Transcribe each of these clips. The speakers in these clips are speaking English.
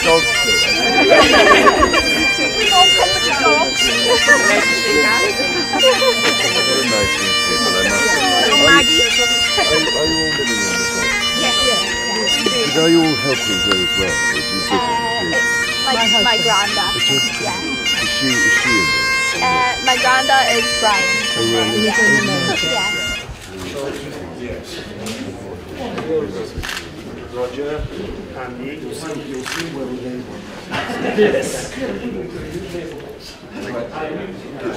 dog. We all got the dogs. Nice these people, Maggie. Are, you, all living in? Yes. Are you all helping her as well? Is? Uh, my, my, my grandad. Is, yeah. is she, is she in there? Uh, my granddad is Brian. Oh. Yeah. yeah. yeah. yeah. Roger, Andy, you'll see, you'll see where we go.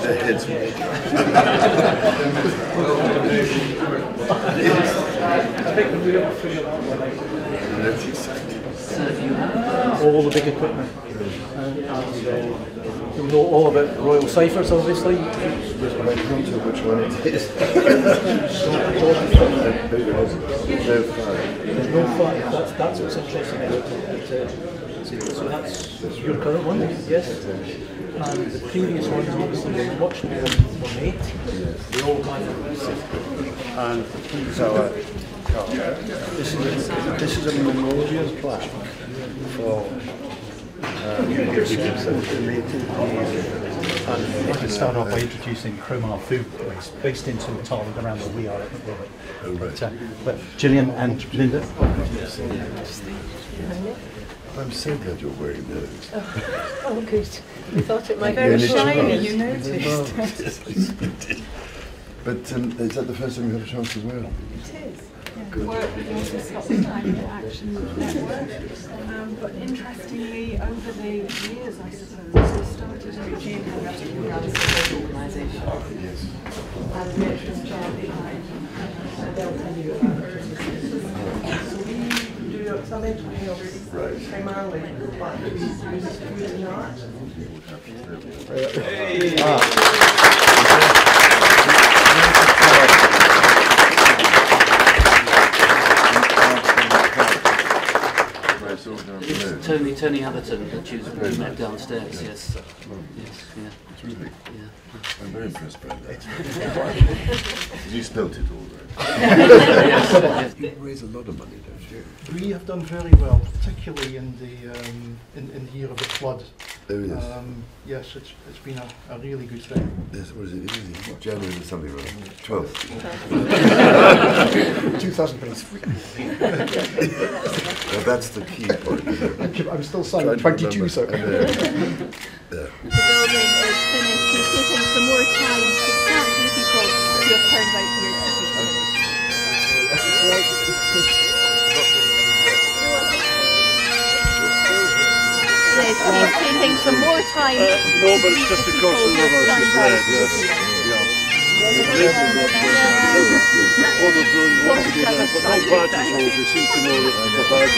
Their heads That's exciting. all the big equipment. You'll know all about Royal Ciphers, obviously. I can't tell which one it is. No. There's no fire. That's, that's what's interesting about it. But, uh, so that's your current one, yes? And the previous ones, obviously, were much more ornate. They all have And so, uh, this is a, this is a memorial plaque for um, And if we start off by introducing Cromar Food Waste, based in Total around where we are at the moment. Oh, right. But, uh, but Gillian and Linda, I'm so glad you're wearing those. Oh, good. We thought it might be shiny, shiny, you noticed. But um, is that the first time you've had a chance as well? It is. Yeah. Work with also Scotland Climate Action Network. Um, but interestingly, over the years, I suppose, we started a Eugene Henrietta who runs the whole organisation. Yes. And Rich and Charlie behind. So they'll tell you. So we do some interviews primarily about food and art. Right, so, um, no, Tony Tony Atherton that you you met downstairs. Yes. Yes. Yeah. Truly, Yeah. I'm very impressed by that. you spelt it all right. You raise a lot of money, don't you? We have done very well, particularly in the um, in, in the year of the flood. Oh, yes. Um, yes, it's, it's been a, a really good thing. Yes, what is it? Is it January or something, right? 12th. 2023. Well, that's the key point. isn't it? I'm still Try signing to 22, remember. so. I know. Yeah. The building is finished. It's taking some more time to capture the people who have turned out here to see it's taking some more time. Uh, no, but it's just across the river, just there, yes. Yeah. All the buildings want to be there, but no badges hold, they seem to know that the badge.